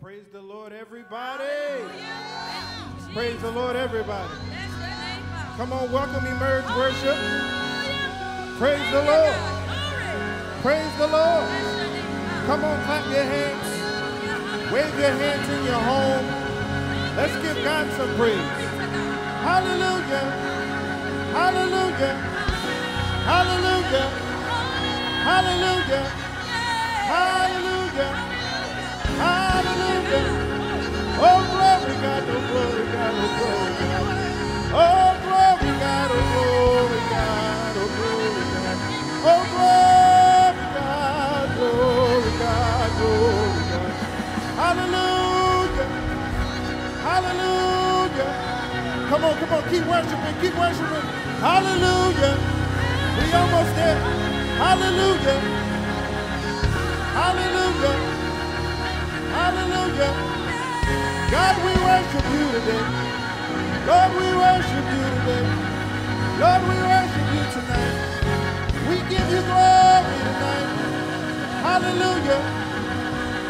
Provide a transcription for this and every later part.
praise the Lord, everybody. Praise the Lord, everybody. Come on, welcome Emerge Worship. Praise the Lord. Praise the Lord. Come on, clap your hands. Wave your hands in your home. Let's give God some praise. Hallelujah. Hallelujah. Hallelujah. Hallelujah. Hallelujah. Hallelujah. Oh, glory God, oh, glory God, oh, glory God. Oh, glory God, oh, glory God, oh, glory God. Oh, glory God, glory God, glory God. Hallelujah. Hallelujah. Come on, come on, keep worshiping, keep worshiping. Hallelujah. We almost there. Hallelujah. Hallelujah. Hallelujah. God, we worship you today. Lord, we worship you today. Lord, we worship you tonight. We give you glory tonight. Hallelujah.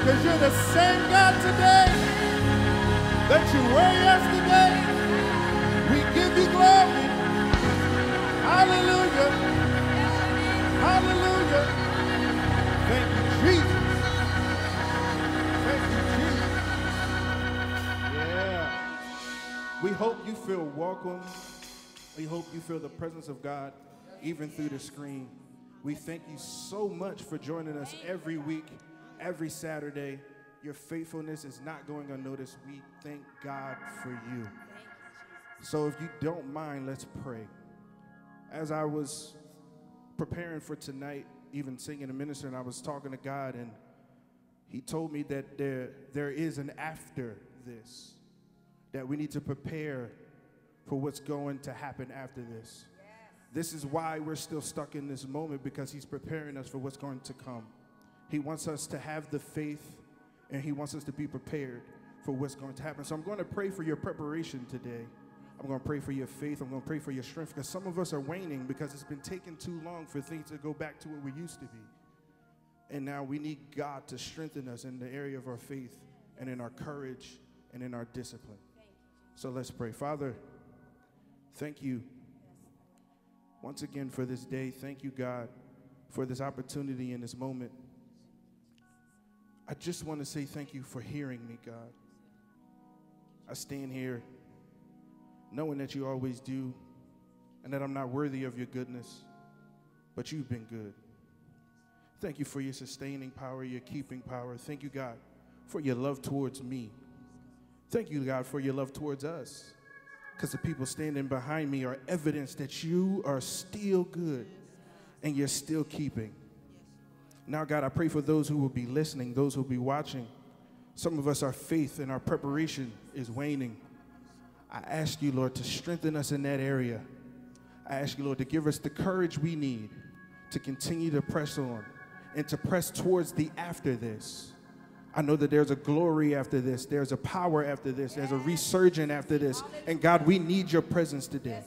Because you're the same God today that you were yesterday. We give you glory. Hallelujah. Hallelujah. Thank you, Jesus. We hope you feel welcome. We hope you feel the presence of God even through the screen. We thank you so much for joining us every week, every Saturday. Your faithfulness is not going unnoticed. We thank God for you. So if you don't mind, let's pray. As I was preparing for tonight, even singing and I was talking to God, and He told me that there, there is an after this, that we need to prepare for what's going to happen after this. This is why we're still stuck in this moment because He's preparing us for what's going to come. He wants us to have the faith and He wants us to be prepared for what's going to happen. So I'm going to pray for your preparation today. I'm going to pray for your faith. I'm going to pray for your strength because some of us are waning because it's been taking too long for things to go back to what we used to be. And now we need God to strengthen us in the area of our faith and in our courage and in our discipline. So let's pray. Father, thank you once again for this day. Thank you, God, for this opportunity in this moment. I just want to say thank you for hearing me, God. I stand here knowing that you always do and that I'm not worthy of your goodness, but you've been good. Thank you for your sustaining power, your keeping power. Thank you, God, for your love towards me. Thank you, God, for your love towards us. Because the people standing behind me are evidence that you are still good and you're still keeping. Now, God, I pray for those who will be listening, those who will be watching. Some of us, our faith and our preparation is waning. I ask you, Lord, to strengthen us in that area. I ask you, Lord, to give us the courage we need to continue to press on and to press towards the after this. I know that there's a glory after this, there's a power after this, there's a resurgence after this. And God, we need your presence today.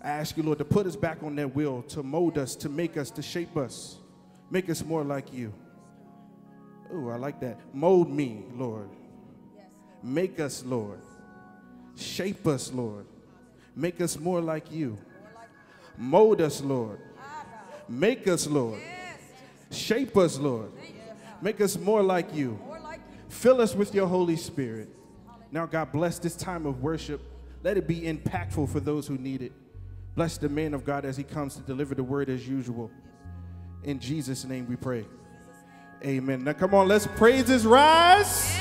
I ask you, Lord, to put us back on that wheel, to mold us, to make us, to shape us, make us more like you. Oh, I like that. Mold me, Lord. Make us, Lord. Shape us, Lord. Make us more like you. Mold us, Lord. Make us, Lord. Shape us, Lord. Make us more like you. Fill us with your Holy Spirit. Now, God, bless this time of worship. Let it be impactful for those who need it. Bless the man of God as he comes to deliver the word as usual. In Jesus' name we pray. Amen. Now, come on, let's praise his rise.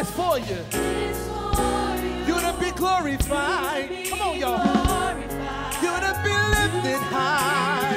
It's for you. You. To be glorified. Come on, y'all. You to be lifted high.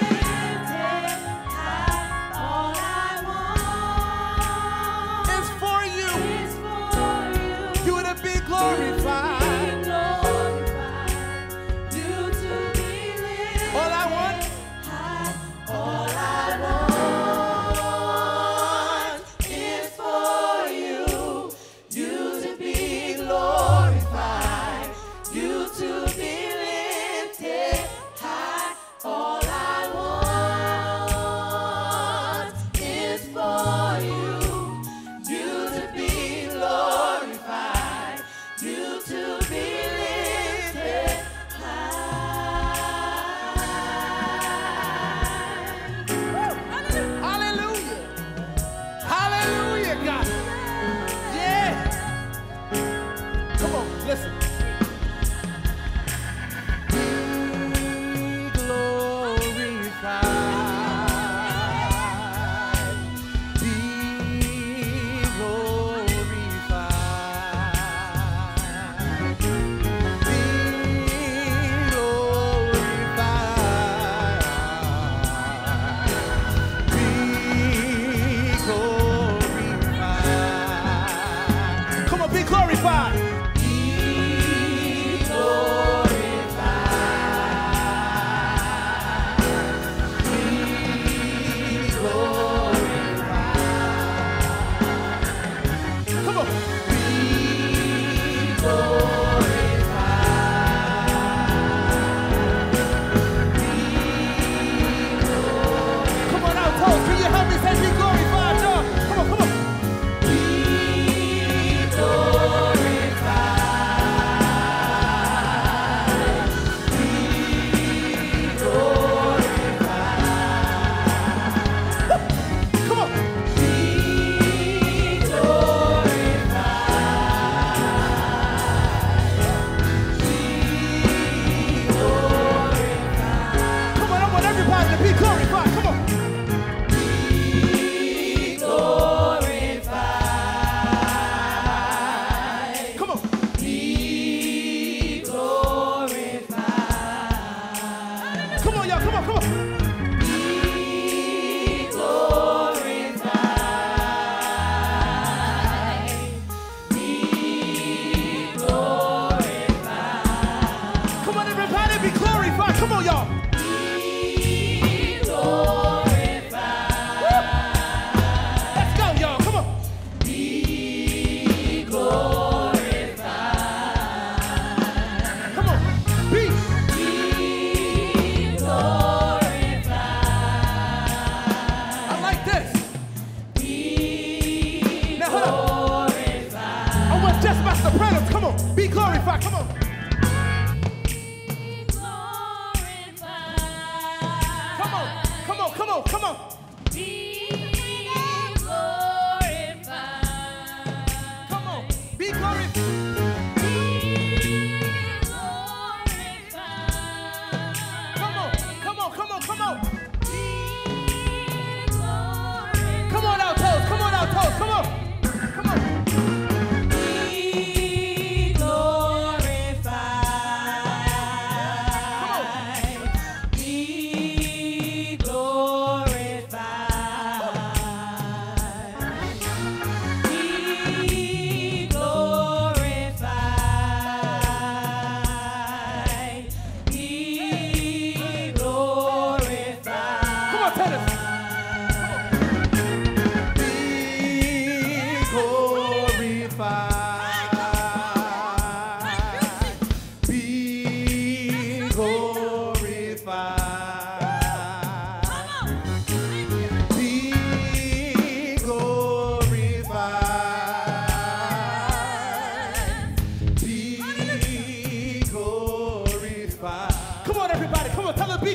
Deep.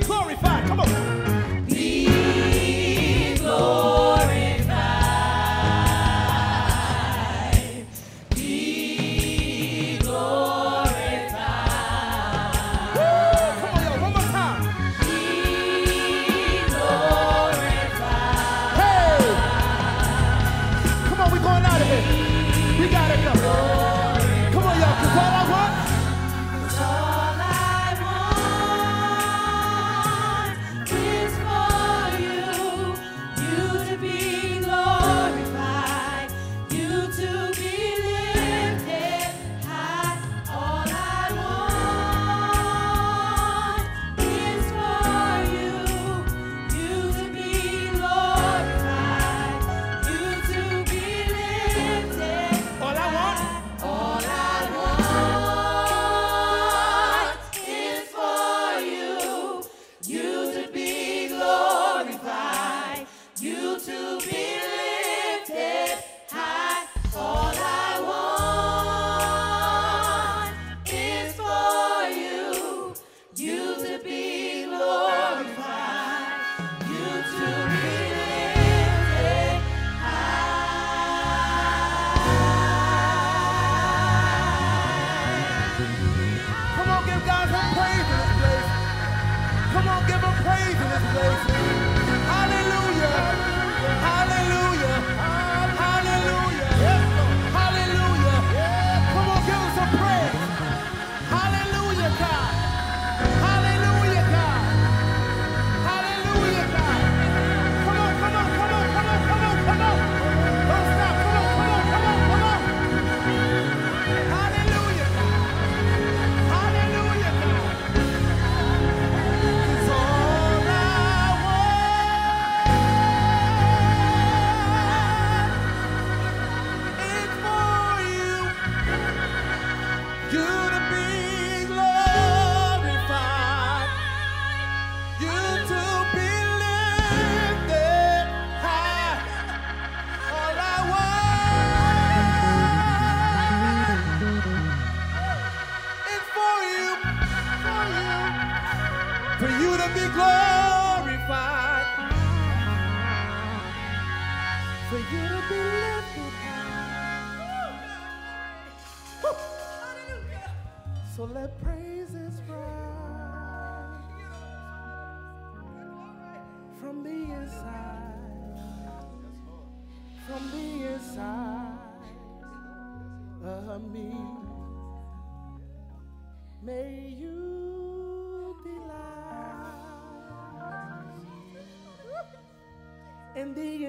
glorified. Come on.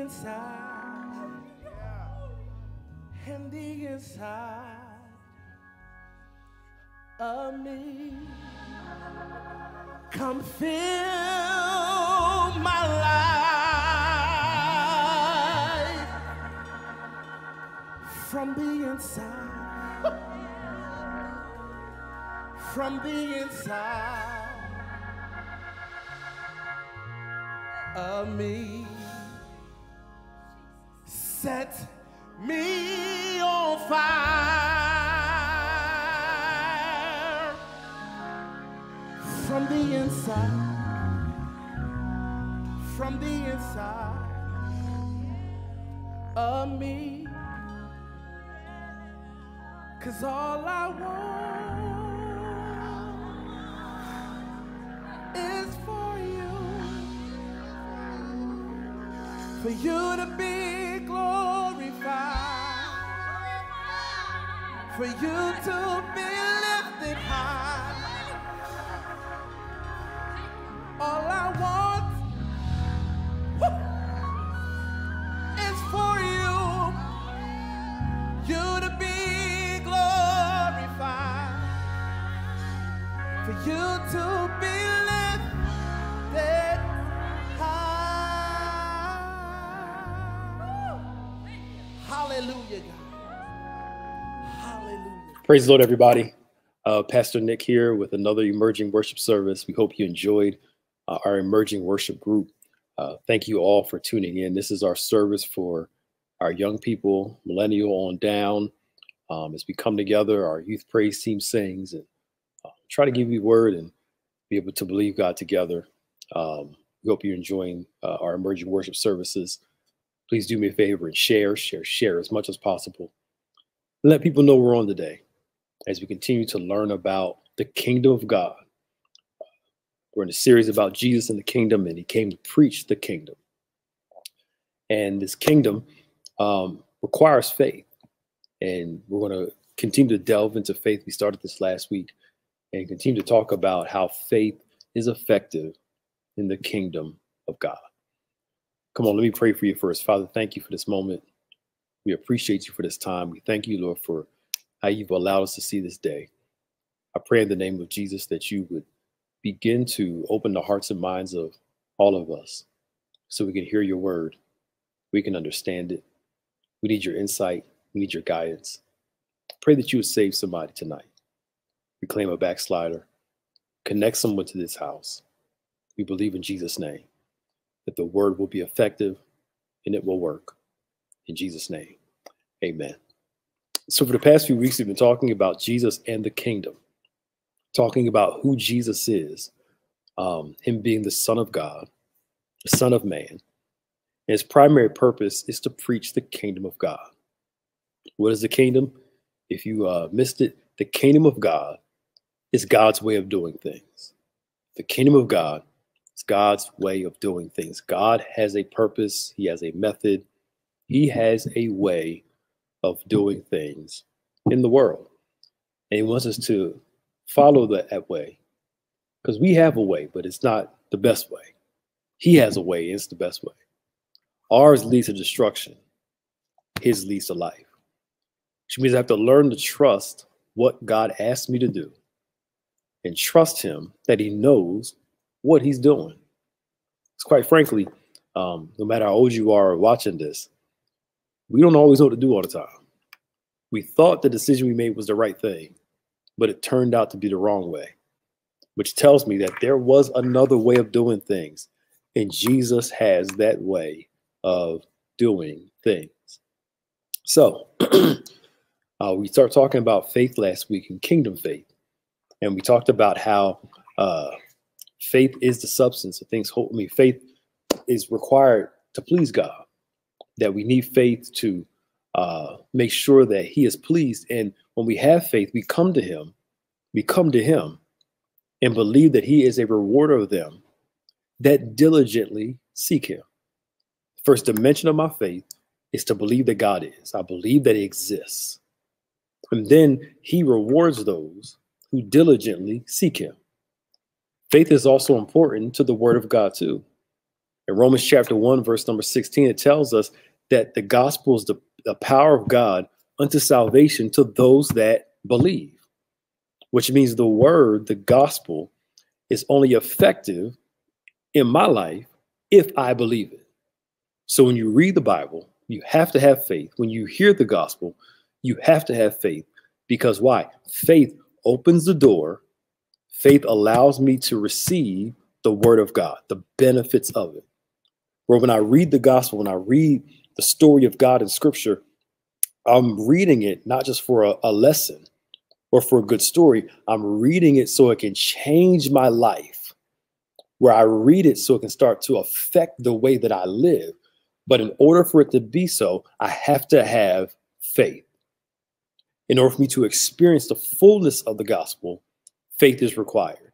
Inside, in the inside of me. Come fill my life from the inside from the inside of me. Set me on fire from the inside, from the inside of me. Cause all I want is for you. For you to be For you to be lifted high. All I want woo, is for you you to be glorified, for you to Praise the Lord, everybody. Uh, Pastor Nick here with another emerging worship service. We hope you enjoyed uh, our emerging worship group. Uh, thank you all for tuning in. This is our service for our young people, millennial on down. Um, as we come together, our youth praise team sings and uh, try to give you word and be able to believe God together. Um, we hope you're enjoying uh, our emerging worship services. Please do me a favor and share, share, share as much as possible. Let people know we're on today as we continue to learn about the kingdom of God. We're in a series about Jesus and the kingdom, and he came to preach the kingdom. And this kingdom um, requires faith. And we're going to continue to delve into faith. We started this last week and continue to talk about how faith is effective in the kingdom of God. Come on, let me pray for you first. Father, thank you for this moment. We appreciate you for this time. We thank you, Lord, for how you've allowed us to see this day. I pray in the name of Jesus that you would begin to open the hearts and minds of all of us so we can hear your word, we can understand it. We need your insight, we need your guidance. Pray that you would save somebody tonight. Reclaim a backslider, connect someone to this house. We believe in Jesus' name that the word will be effective and it will work. In Jesus' name, amen. So, for the past few weeks, we've been talking about Jesus and the kingdom, talking about who Jesus is, um, him being the Son of God, the Son of Man. And his primary purpose is to preach the kingdom of God. What is the kingdom? If you uh, missed it, the kingdom of God is God's way of doing things. The kingdom of God is God's way of doing things. God has a purpose, He has a method, He has a way of doing things in the world. And He wants us to follow that way because we have a way, but it's not the best way. He has a way, it's the best way. Ours leads to destruction, His leads to life, which means I have to learn to trust what God asked me to do and trust Him that He knows what He's doing. It's quite frankly, um, no matter how old you are watching this, we don't always know what to do all the time. We thought the decision we made was the right thing, but it turned out to be the wrong way, which tells me that there was another way of doing things. And Jesus has that way of doing things. So, uh, we start talking about faith last week and kingdom faith. And we talked about how uh, faith is the substance of things. I mean, faith is required to please God, that we need faith to uh, make sure that He is pleased. And when we have faith, we come to Him, we come to Him and believe that He is a rewarder of them that diligently seek Him. First dimension of my faith is to believe that God is. I believe that He exists. And then He rewards those who diligently seek Him. Faith is also important to the Word of God, too. In Romans chapter 1, verse number 16, it tells us that the gospel is the, the power of God unto salvation to those that believe, which means the word, the gospel, is only effective in my life if I believe it. So when you read the Bible, you have to have faith. When you hear the gospel, you have to have faith. Because why? Faith opens the door. Faith allows me to receive the word of God, the benefits of it. Where when I read the gospel, when I read the story of God in scripture, I'm reading it not just for a, a lesson or for a good story. I'm reading it so it can change my life. Where I read it so it can start to affect the way that I live. But in order for it to be so, I have to have faith. In order for me to experience the fullness of the gospel, faith is required.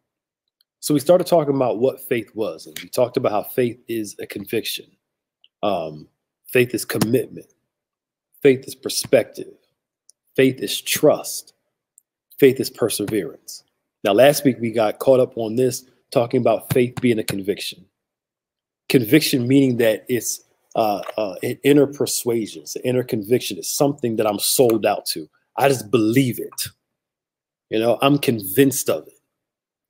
So we started talking about what faith was, and we talked about how faith is a conviction. Um, faith is commitment. Faith is perspective. Faith is trust. Faith is perseverance. Now, last week we got caught up on this, talking about faith being a conviction. Conviction meaning that it's uh, uh, an inner persuasion, it's an inner conviction. It's something that I'm sold out to. I just believe it. You know, I'm convinced of it.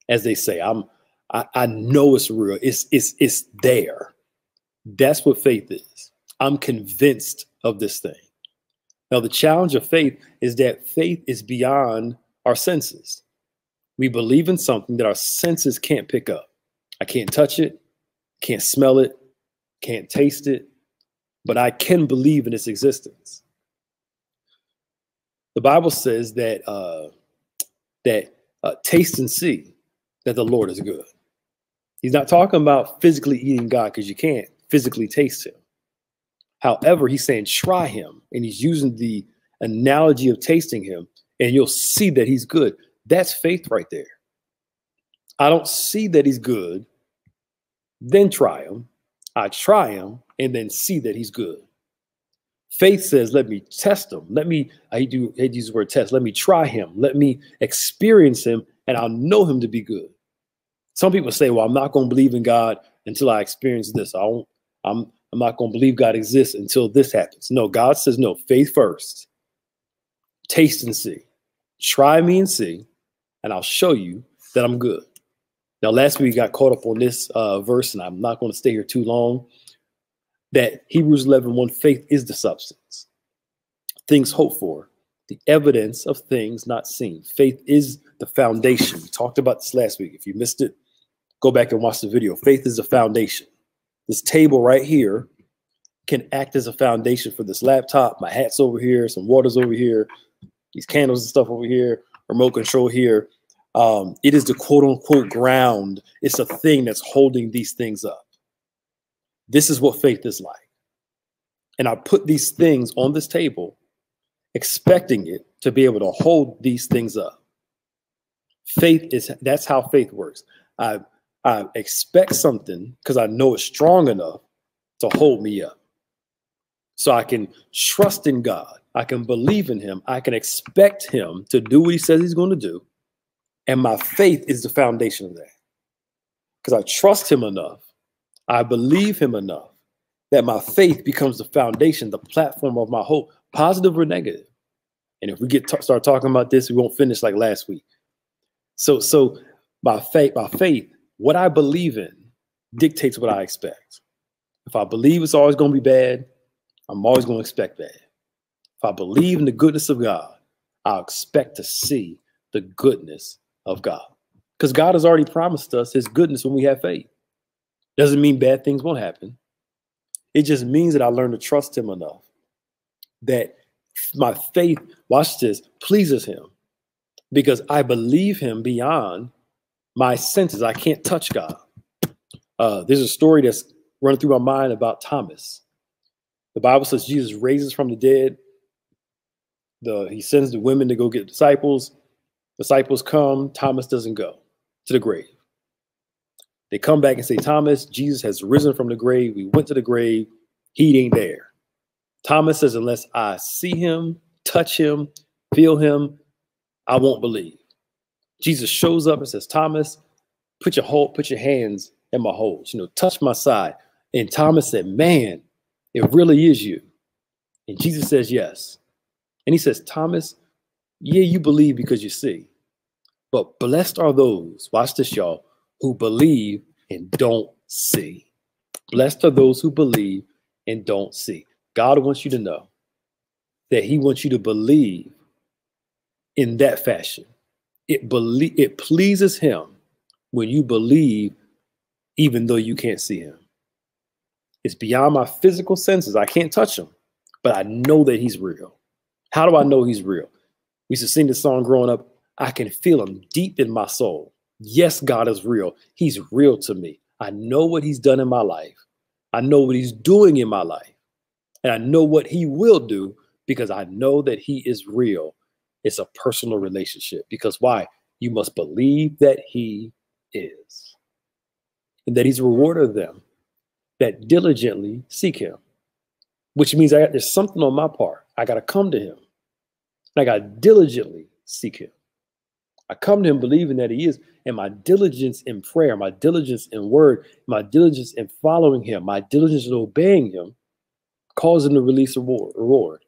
As they say, I'm I, I know it's real. It's it's it's there. That's what faith is. I'm convinced of this thing. Now, the challenge of faith is that faith is beyond our senses. We believe in something that our senses can't pick up. I can't touch it, can't smell it, can't taste it, but I can believe in its existence. The Bible says that uh, that uh, taste and see that the Lord is good. He's not talking about physically eating God because you can't physically taste Him. However, he's saying try Him, and he's using the analogy of tasting Him, and you'll see that He's good. That's faith right there. I don't see that He's good, then try Him. I try Him, and then see that He's good. Faith says, let me test him. Let me, I to, hate use the word test. Let me try him. Let me experience him and I'll know him to be good. Some people say, well, I'm not going to believe in God until I experience this. I won't, I'm, I'm not going to believe God exists until this happens. No, God says, no, faith first. Taste and see. Try me and see, and I'll show you that I'm good. Now, last week we got caught up on this uh, verse, and I'm not going to stay here too long. That Hebrews 11 1 faith is the substance, things hoped for, the evidence of things not seen. Faith is the foundation. We talked about this last week. If you missed it, go back and watch the video. Faith is the foundation. This table right here can act as a foundation for this laptop. My hat's over here, some water's over here, these candles and stuff over here, remote control here. Um, it is the quote unquote ground. It's a thing that's holding these things up. This is what faith is like. And I put these things on this table, expecting it to be able to hold these things up. Faith is that's how faith works. I I expect something because I know it's strong enough to hold me up. So I can trust in God. I can believe in Him. I can expect Him to do what He says He's going to do. And my faith is the foundation of that. Because I trust Him enough, I believe Him enough that my faith becomes the foundation, the platform of my hope, positive or negative. And if we get start talking about this, we won't finish like last week. So, so by faith, by faith, what I believe in dictates what I expect. If I believe it's always going to be bad, I'm always going to expect bad. If I believe in the goodness of God, I'll expect to see the goodness of God. Because God has already promised us his goodness when we have faith. Doesn't mean bad things won't happen. It just means that I learn to trust him enough that my faith, watch this, pleases him because I believe him beyond my senses. I can't touch God. Uh, there's a story that's running through my mind about Thomas. The Bible says Jesus raises from the dead. The he sends the women to go get disciples. Disciples come. Thomas doesn't go to the grave. They come back and say, Thomas, Jesus has risen from the grave. We went to the grave. He ain't there. Thomas says, unless I see him, touch him, feel him, I won't believe. Jesus shows up and says, Thomas, put your hold, put your hands in my holes, you know, touch my side. And Thomas said, Man, it really is you. And Jesus says, Yes. And he says, Thomas, yeah, you believe because you see. But blessed are those, watch this, y'all, who believe and don't see. Blessed are those who believe and don't see. God wants you to know that He wants you to believe in that fashion. It believe it pleases Him when you believe, even though you can't see Him. It's beyond my physical senses. I can't touch him, but I know that he's real. How do I know he's real? We used to sing this song growing up. I can feel him deep in my soul. Yes, God is real. He's real to me. I know what he's done in my life. I know what he's doing in my life. And I know what he will do because I know that he is real. It's a personal relationship. Because why? You must believe that he is and that he's a rewarder of them that diligently seek him, which means I got, there's something on my part. I got to come to him. And I got to diligently seek him. I come to him believing that he is, and my diligence in prayer, my diligence in word, my diligence in following him, my diligence in obeying him, him to release a reward,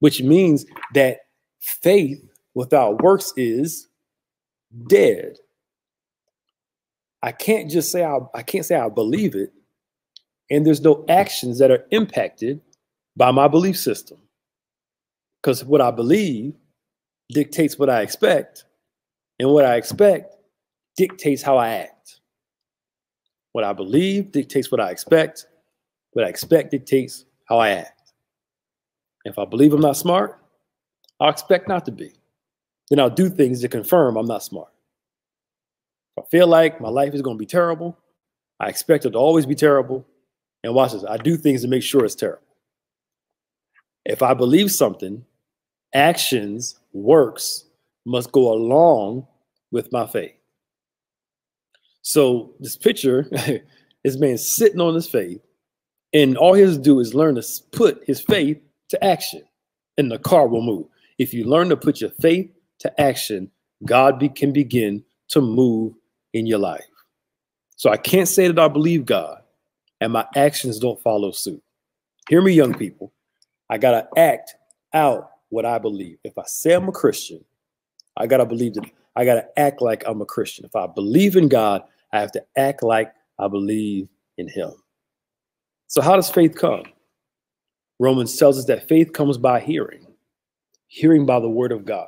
which means that faith without works is dead. I can't just say I, I can't say I believe it and there's no actions that are impacted by my belief system. Because what I believe dictates what I expect, and what I expect dictates how I act. What I believe dictates what I expect, what I expect dictates how I act. If I believe I'm not smart, I'll expect not to be. Then I'll do things to confirm I'm not smart. I feel like my life is going to be terrible, I expect it to always be terrible, and watch this. I do things to make sure it's terrible. If I believe something, actions, works must go along with my faith. So this picture is man sitting on his faith, and all he has to do is learn to put his faith to action, and the car will move. If you learn to put your faith to action, God be, can begin to move in your life. So I can't say that I believe God and my actions don't follow suit. Hear me, young people. I got to act out what I believe. If I say I'm a Christian, I got to believe that I got to act like I'm a Christian. If I believe in God, I have to act like I believe in Him. So, how does faith come? Romans tells us that faith comes by hearing, hearing by the word of God,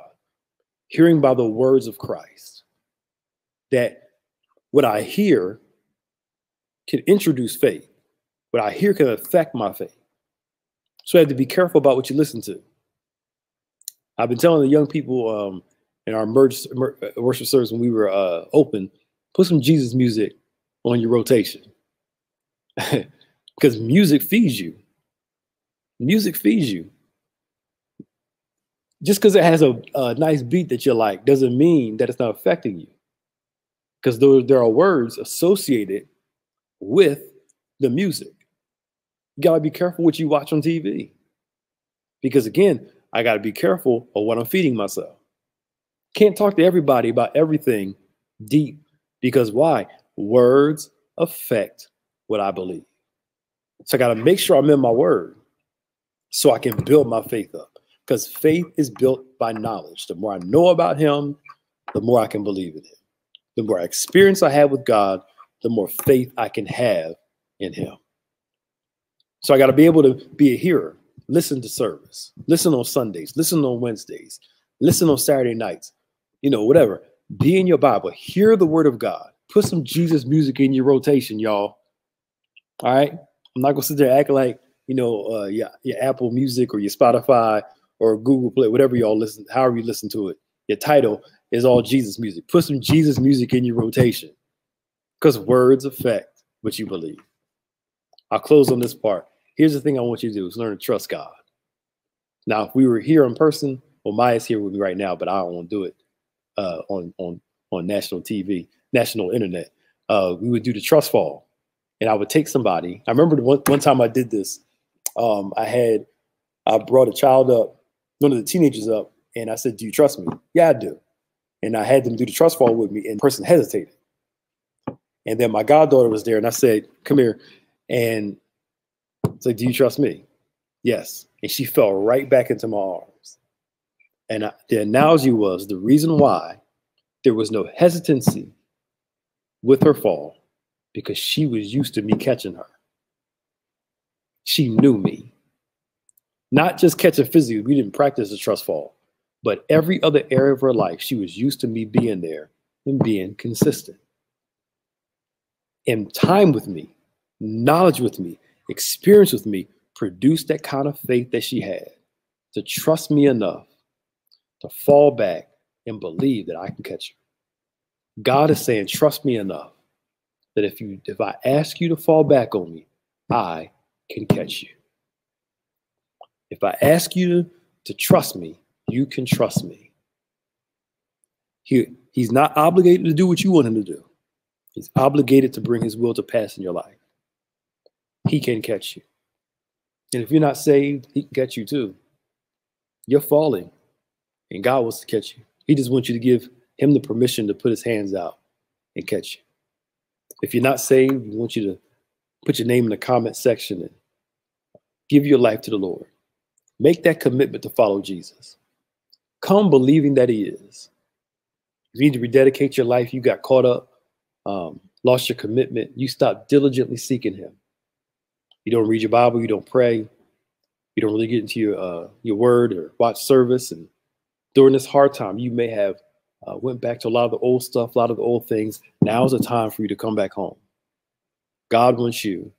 hearing by the words of Christ. That what I hear can introduce faith, what I hear can affect my faith. So I have to be careful about what you listen to. I've been telling the young people um, in our merge, mer- uh, worship service when we were uh, open, put some Jesus music on your rotation because music feeds you. Music feeds you. Just because it has a, a nice beat that you like doesn't mean that it's not affecting you. Because there, there are words associated with the music. You got to be careful what you watch on TV. Because again, I got to be careful of what I'm feeding myself. Can't talk to everybody about everything deep because why? Words affect what I believe. So I got to make sure I'm in my word so I can build my faith up because faith is built by knowledge. The more I know about Him, the more I can believe in Him. The more experience I have with God, the more faith I can have in Him. So I got to be able to be a hearer, listen to service, listen on Sundays, listen on Wednesdays, listen on Saturday nights, you know, whatever. Be in your Bible, hear the word of God, put some Jesus music in your rotation, y'all. All right. I'm not gonna sit there acting like you know, uh, your, your Apple Music or your Spotify or Google Play, whatever y'all listen, however you listen to it. Your title is all Jesus music. Put some Jesus music in your rotation because words affect what you believe. I'll close on this part. Here's the thing I want you to do is learn to trust God. Now, if we were here in person, well, Maya's here with me right now, but I don't want to do it uh, on on on national TV, national internet. Uh, we would do the trust fall, and I would take somebody. I remember one, one time I did this. Um, I had I brought a child up, one of the teenagers up, and I said, "Do you trust me?" Yeah, I do. And I had them do the trust fall with me, and the person hesitated. And then my goddaughter was there, and I said, "Come here," and it's like, "Do you trust me?" Yes. And she fell right back into my arms. And I, the analogy was the reason why there was no hesitancy with her fall because she was used to me catching her. She knew me. Not just catching physically, we didn't practice the trust fall, but every other area of her life, she was used to me being there and being consistent. And time with me, knowledge with me, experience with me produced that kind of faith that she had to trust me enough to fall back and believe that I can catch her. God is saying, trust me enough that if you if I ask you to fall back on me, I can catch you. If I ask you to trust me, you can trust me. He, he's not obligated to do what you want him to do. He's obligated to bring his will to pass in your life. He can catch you. And if you're not saved, he can catch you too. You're falling, and God wants to catch you. He just wants you to give him the permission to put his hands out and catch you. If you're not saved, we want you to put your name in the comment section and give your life to the Lord. Make that commitment to follow Jesus. Come believing that he is. You need to rededicate your life. You got caught up, um, lost your commitment. You stopped diligently seeking him. You don't read your Bible. You don't pray. You don't really get into your uh, your word or watch service. And during this hard time, you may have uh, went back to a lot of the old stuff, a lot of the old things. Now is the time for you to come back home. God wants you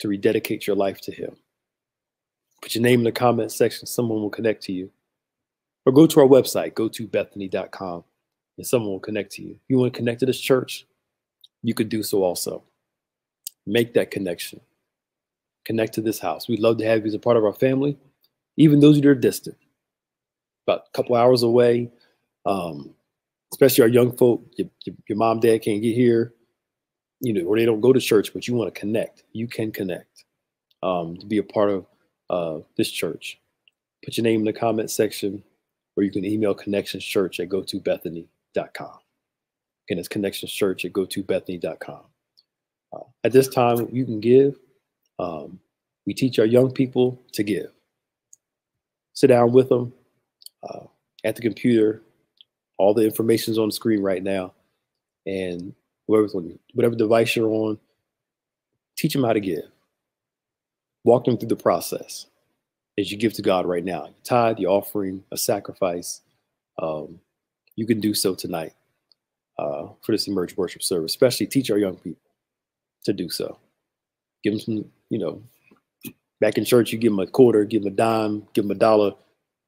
to rededicate your life to Him. Put your name in the comment section. Someone will connect to you. Or go to our website, go to bethany.com, and someone will connect to you. If you want to connect to this church, you could do so also. Make that connection. Connect to this house. We'd love to have you as a part of our family, even those that are distant, about a couple hours away. Um, especially our young folk, your, your, mom, dad can't get here, you know, or they don't go to church, but you want to connect. You can connect um, to be a part of uh, this church. put your name in the comment section, or you can email connections church at go2bethany.com. Again, it's connections church at go2bethany.com. Uh, at this time, you can give. Um, we teach our young people to give. Sit down with them uh, at the computer. All the information is on the screen right now. And whatever, whatever device you're on, teach them how to give. Walk them through the process as you give to God right now. Your tithe, your offering, a sacrifice. Um, you can do so tonight uh, for this emerge worship service, especially teach our young people to do so. Give them some, you know, back in church, you give them a quarter, give them a dime, give them a dollar,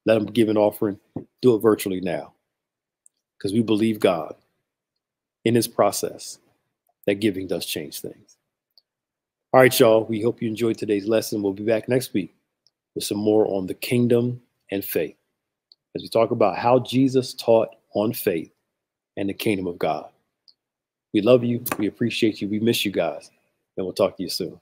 let them give an offering. Do it virtually now because we believe God in his process that giving does change things. All right, y'all. We hope you enjoyed today's lesson. We'll be back next week with some more on the kingdom and faith as we talk about how Jesus taught on faith and the kingdom of God. We love you. We appreciate you. We miss you guys. And we'll talk to you soon.